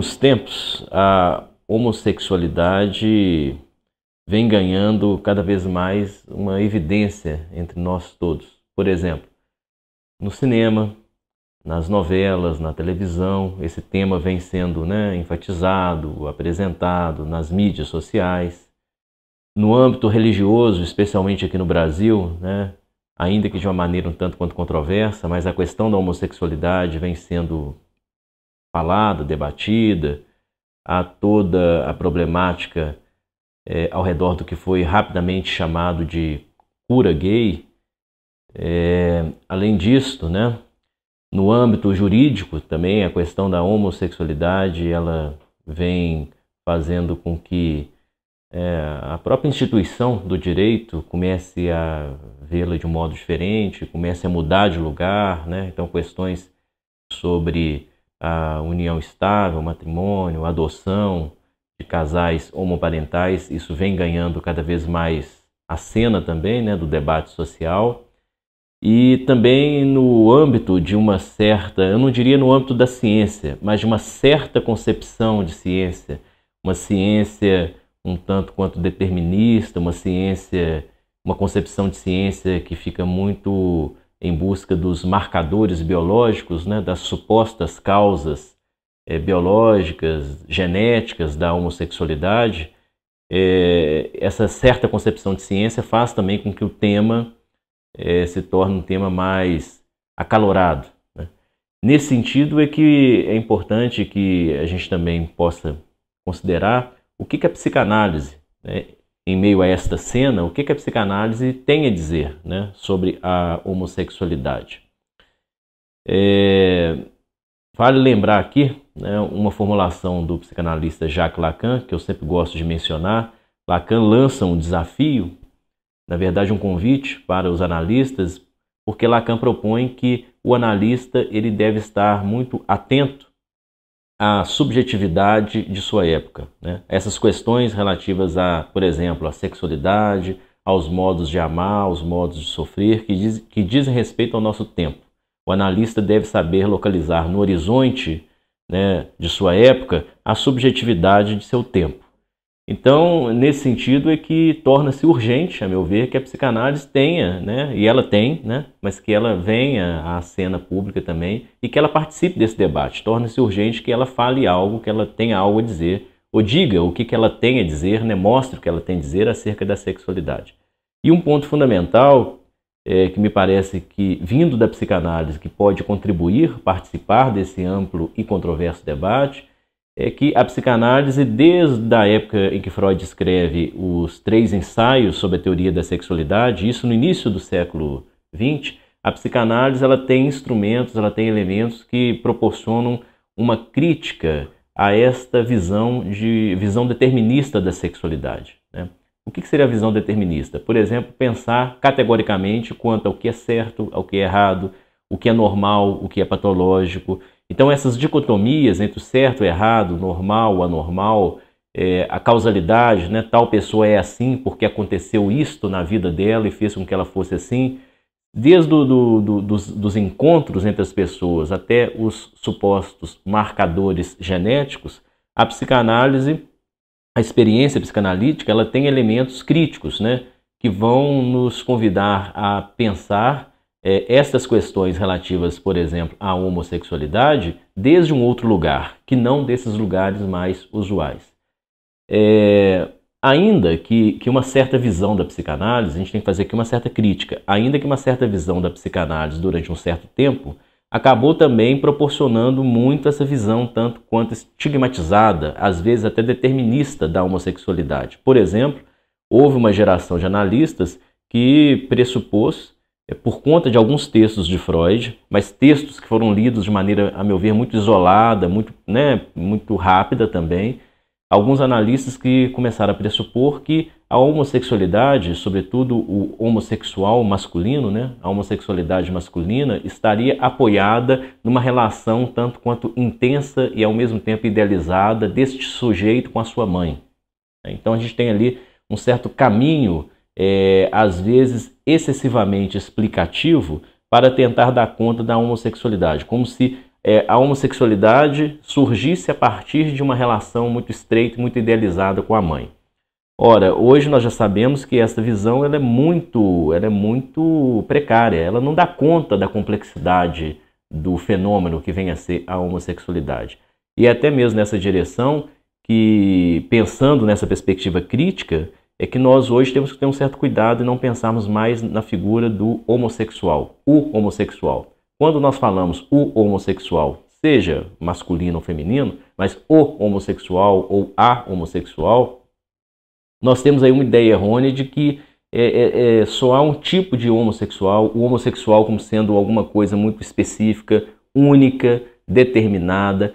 últimos tempos, a homossexualidade vem ganhando cada vez mais uma evidência entre nós todos. Por exemplo, no cinema, nas novelas, na televisão, esse tema vem sendo né, enfatizado, apresentado nas mídias sociais. No âmbito religioso, especialmente aqui no Brasil, né, ainda que de uma maneira um tanto quanto controversa, mas a questão da homossexualidade vem sendo falada, debatida, há toda a problemática é, ao redor do que foi rapidamente chamado de cura gay. É, além disso, né, no âmbito jurídico também a questão da homossexualidade ela vem fazendo com que é, a própria instituição do direito comece a vê-la de um modo diferente, comece a mudar de lugar, né? Então questões sobre a união estável, matrimônio, adoção de casais homoparentais, isso vem ganhando cada vez mais a cena também, né, do debate social. E também no âmbito de uma certa, eu não diria no âmbito da ciência, mas de uma certa concepção de ciência, uma ciência um tanto quanto determinista, uma ciência, uma concepção de ciência que fica muito em busca dos marcadores biológicos, né, das supostas causas é, biológicas, genéticas da homossexualidade, é, essa certa concepção de ciência faz também com que o tema é, se torne um tema mais acalorado. Né? Nesse sentido é que é importante que a gente também possa considerar o que, que a psicanálise, né, em meio a esta cena, o que, que a psicanálise tem a dizer né, sobre a homossexualidade. É, vale lembrar aqui né, uma formulação do psicanalista Jacques Lacan, que eu sempre gosto de mencionar. Lacan lança um desafio, na verdade um convite para os analistas, porque Lacan propõe que o analista ele deve estar muito atento a subjetividade de sua época. Né? Essas questões relativas a, por exemplo, a sexualidade, aos modos de amar, aos modos de sofrer, que, diz, que dizem respeito ao nosso tempo. O analista deve saber localizar no horizonte né, de sua época a subjetividade de seu tempo. Então, nesse sentido é que torna-se urgente, a meu ver, que a psicanálise tenha, né, e ela tem, né, mas que ela venha à cena pública também e que ela participe desse debate. Torna-se urgente que ela fale algo, que ela tenha algo a dizer, ou diga o que, que ela tem a dizer, né, mostre o que ela tem a dizer acerca da sexualidade. E um ponto fundamental é, que me parece que, vindo da psicanálise, que pode contribuir, participar desse amplo e controverso debate, é que a psicanálise, desde a época em que Freud escreve os três ensaios sobre a teoria da sexualidade, isso no início do século XX, a psicanálise ela tem instrumentos, ela tem elementos que proporcionam uma crítica a esta visão de visão determinista da sexualidade. Né? O que seria a visão determinista? Por exemplo, pensar categoricamente quanto ao que é certo, ao que é errado, o que é normal, o que é patológico, então, essas dicotomias entre o certo, o errado, o normal, o anormal, é, a causalidade, né? tal pessoa é assim porque aconteceu isto na vida dela e fez com que ela fosse assim, desde do, do, do, dos, dos encontros entre as pessoas até os supostos marcadores genéticos, a psicanálise, a experiência psicanalítica, ela tem elementos críticos, né? que vão nos convidar a pensar é, estas questões relativas, por exemplo, à homossexualidade, desde um outro lugar, que não desses lugares mais usuais. É, ainda que, que uma certa visão da psicanálise, a gente tem que fazer aqui uma certa crítica, ainda que uma certa visão da psicanálise durante um certo tempo, acabou também proporcionando muito essa visão, tanto quanto estigmatizada, às vezes até determinista da homossexualidade. Por exemplo, houve uma geração de analistas que pressupôs por conta de alguns textos de Freud, mas textos que foram lidos de maneira, a meu ver, muito isolada, muito, né, muito rápida também. Alguns analistas que começaram a pressupor que a homossexualidade, sobretudo o homossexual masculino, né, a homossexualidade masculina, estaria apoiada numa relação tanto quanto intensa e ao mesmo tempo idealizada deste sujeito com a sua mãe. Então a gente tem ali um certo caminho é, às vezes excessivamente explicativo para tentar dar conta da homossexualidade, como se é, a homossexualidade surgisse a partir de uma relação muito estreita, muito idealizada com a mãe. Ora, hoje nós já sabemos que essa visão ela é muito, ela é muito precária, ela não dá conta da complexidade do fenômeno que vem a ser a homossexualidade. E é até mesmo nessa direção que, pensando nessa perspectiva crítica, é que nós hoje temos que ter um certo cuidado e não pensarmos mais na figura do homossexual, o homossexual. Quando nós falamos o homossexual, seja masculino ou feminino, mas o homossexual ou a homossexual, nós temos aí uma ideia errônea de que é, é, é, só há um tipo de homossexual, o homossexual como sendo alguma coisa muito específica, única, determinada.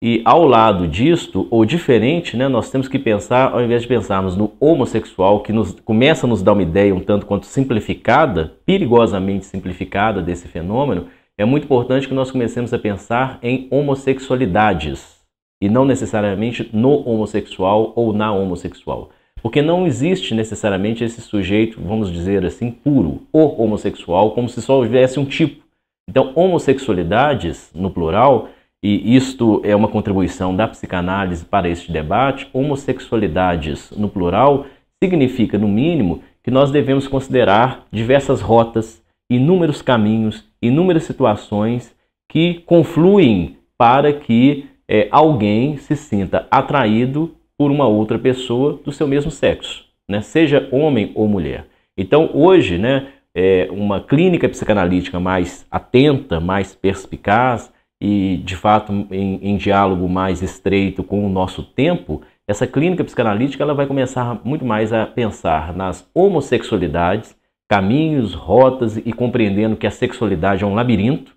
E ao lado disto, ou diferente, né, nós temos que pensar, ao invés de pensarmos no homossexual, que nos, começa a nos dar uma ideia um tanto quanto simplificada, perigosamente simplificada desse fenômeno, é muito importante que nós comecemos a pensar em homossexualidades e não necessariamente no homossexual ou na homossexual. Porque não existe necessariamente esse sujeito, vamos dizer assim, puro, o homossexual, como se só houvesse um tipo. Então, homossexualidades, no plural, e isto é uma contribuição da psicanálise para este debate, homossexualidades, no plural, significa, no mínimo, que nós devemos considerar diversas rotas, inúmeros caminhos, inúmeras situações que confluem para que é, alguém se sinta atraído por uma outra pessoa do seu mesmo sexo, né? seja homem ou mulher. Então, hoje, né, é uma clínica psicanalítica mais atenta, mais perspicaz e, de fato, em, em diálogo mais estreito com o nosso tempo, essa clínica psicanalítica ela vai começar muito mais a pensar nas homossexualidades, caminhos, rotas e compreendendo que a sexualidade é um labirinto,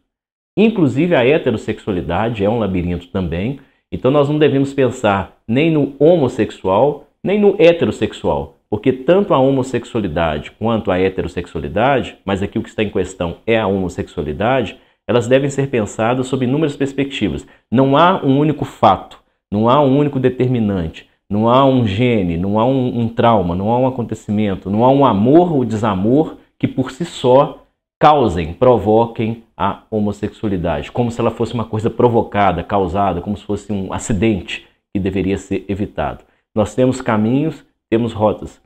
inclusive a heterossexualidade é um labirinto também, então nós não devemos pensar nem no homossexual, nem no heterossexual, porque tanto a homossexualidade quanto a heterossexualidade, mas aqui o que está em questão é a homossexualidade, elas devem ser pensadas sob inúmeras perspectivas. Não há um único fato, não há um único determinante, não há um gene, não há um, um trauma, não há um acontecimento, não há um amor ou desamor que por si só causem, provoquem a homossexualidade, como se ela fosse uma coisa provocada, causada, como se fosse um acidente que deveria ser evitado. Nós temos caminhos, temos rotas,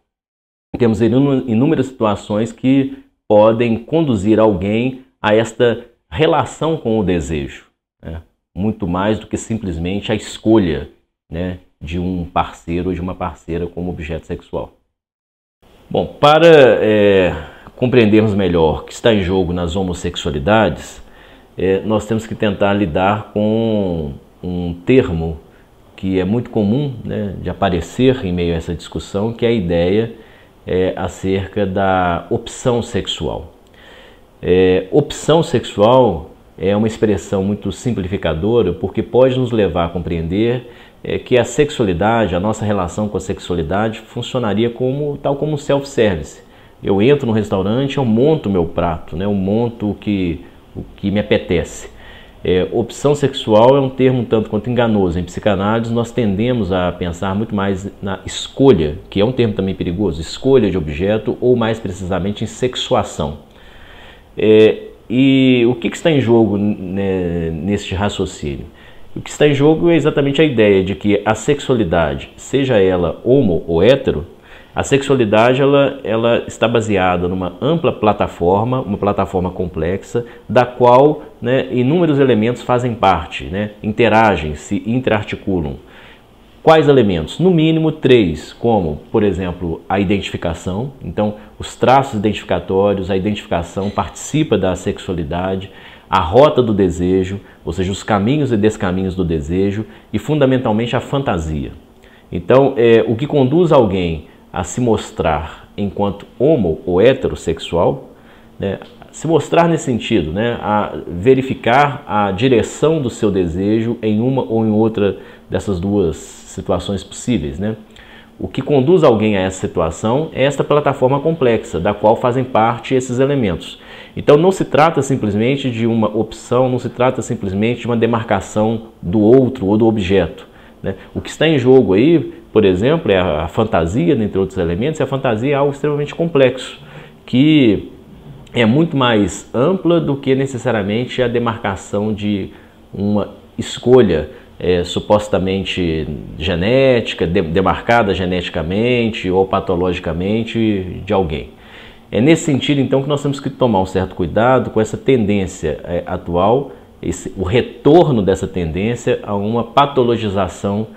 temos inúmeras situações que podem conduzir alguém a esta relação com o desejo, né? muito mais do que simplesmente a escolha né, de um parceiro ou de uma parceira como objeto sexual. Bom, para é compreendermos melhor o que está em jogo nas homossexualidades, é, nós temos que tentar lidar com um termo que é muito comum né, de aparecer em meio a essa discussão, que é a ideia é, acerca da opção sexual. É, opção sexual é uma expressão muito simplificadora porque pode nos levar a compreender é, que a sexualidade, a nossa relação com a sexualidade, funcionaria como tal como self-service. Eu entro no restaurante, eu monto meu prato, né? eu monto o que, o que me apetece. É, opção sexual é um termo tanto quanto enganoso. Em psicanálise, nós tendemos a pensar muito mais na escolha, que é um termo também perigoso, escolha de objeto, ou mais precisamente em sexuação. É, e o que, que, está em jogo né, neste raciocínio? O que está em jogo é exatamente a ideia de que a sexualidade, seja ela homo ou hétero, a sexualidade ela, ela está baseada numa ampla plataforma, uma plataforma complexa, da qual né, inúmeros elementos fazem parte, né, interagem, se interarticulam. Quais elementos? No mínimo três, como, por exemplo, a identificação. Então, os traços identificatórios, a identificação participa da sexualidade, a rota do desejo, ou seja, os caminhos e descaminhos do desejo, e fundamentalmente a fantasia. Então, é, o que conduz alguém a se mostrar enquanto homo ou heterossexual, né, se mostrar nesse sentido, né, a verificar a direção do seu desejo em uma ou em outra dessas duas situações possíveis. Né? O que conduz alguém a essa situação é esta plataforma complexa, da qual fazem parte esses elementos. Então não se trata simplesmente de uma opção, não se trata simplesmente de uma demarcação do outro ou do objeto. Né? O que está em jogo aí por exemplo, é a fantasia, dentre outros elementos, e a fantasia é algo extremamente complexo, que é muito mais ampla do que necessariamente a demarcação de uma escolha é, supostamente genética, de, demarcada geneticamente ou patologicamente de alguém. É nesse sentido, então, que nós temos que tomar um certo cuidado com essa tendência é, atual, esse, o retorno dessa tendência a uma patologização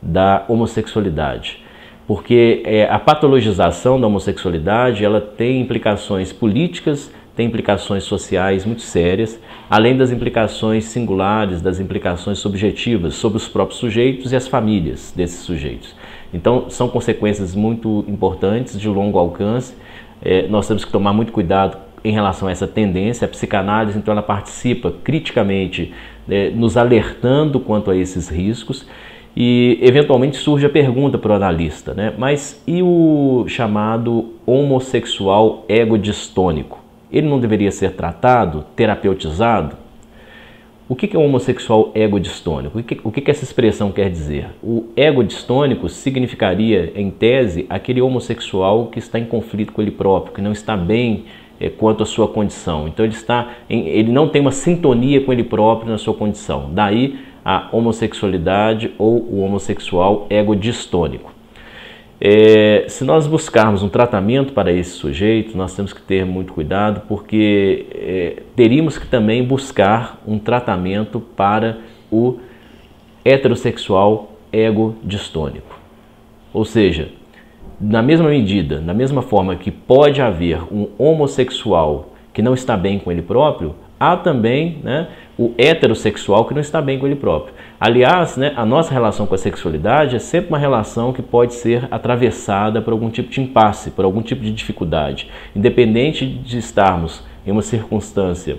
da homossexualidade. Porque é, a patologização da homossexualidade ela tem implicações políticas, tem implicações sociais muito sérias, além das implicações singulares, das implicações subjetivas sobre os próprios sujeitos e as famílias desses sujeitos. Então, são consequências muito importantes, de longo alcance. É, nós temos que tomar muito cuidado em relação a essa tendência. A psicanálise, então, ela participa criticamente, é, nos alertando quanto a esses riscos. E eventualmente surge a pergunta para o analista, né? Mas e o chamado homossexual egodistônico? Ele não deveria ser tratado, terapeutizado? O que é o homossexual egodistônico? O que essa expressão quer dizer? O egodistônico significaria, em tese, aquele homossexual que está em conflito com ele próprio, que não está bem é, quanto à sua condição. Então ele está, em, ele não tem uma sintonia com ele próprio na sua condição. Daí a homossexualidade ou o homossexual egodistônico. É, se nós buscarmos um tratamento para esse sujeito, nós temos que ter muito cuidado, porque é, teríamos que também buscar um tratamento para o heterossexual ego-distônico. Ou seja, na mesma medida, na mesma forma que pode haver um homossexual que não está bem com ele próprio, há também né, o heterossexual que não está bem com ele próprio. Aliás, né, a nossa relação com a sexualidade é sempre uma relação que pode ser atravessada por algum tipo de impasse, por algum tipo de dificuldade, independente de estarmos em uma circunstância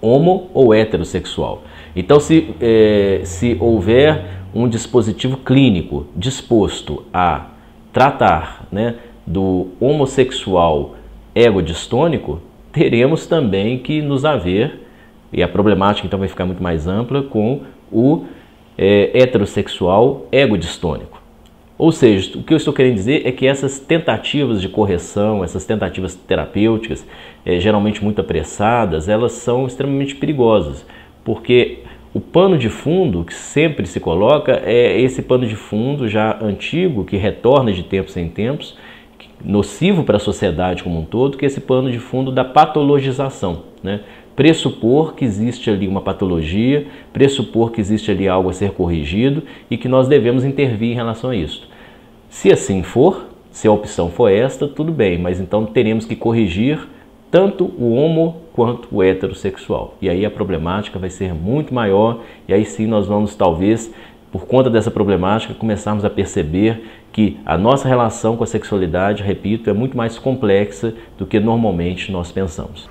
homo ou heterossexual. Então, se, é, se houver um dispositivo clínico disposto a tratar né, do homossexual egodistônico, teremos também que nos haver, e a problemática então vai ficar muito mais ampla, com o é, heterossexual egodistônico. Ou seja, o que eu estou querendo dizer é que essas tentativas de correção, essas tentativas terapêuticas, é, geralmente muito apressadas, elas são extremamente perigosas, porque o pano de fundo que sempre se coloca é esse pano de fundo já antigo, que retorna de tempos em tempos, nocivo para a sociedade como um todo, que é esse pano de fundo da patologização. Né? Pressupor que existe ali uma patologia, pressupor que existe ali algo a ser corrigido e que nós devemos intervir em relação a isso. Se assim for, se a opção for esta, tudo bem, mas então teremos que corrigir tanto o homo quanto o heterossexual. E aí a problemática vai ser muito maior, e aí sim nós vamos talvez por conta dessa problemática, começarmos a perceber que a nossa relação com a sexualidade, repito, é muito mais complexa do que normalmente nós pensamos.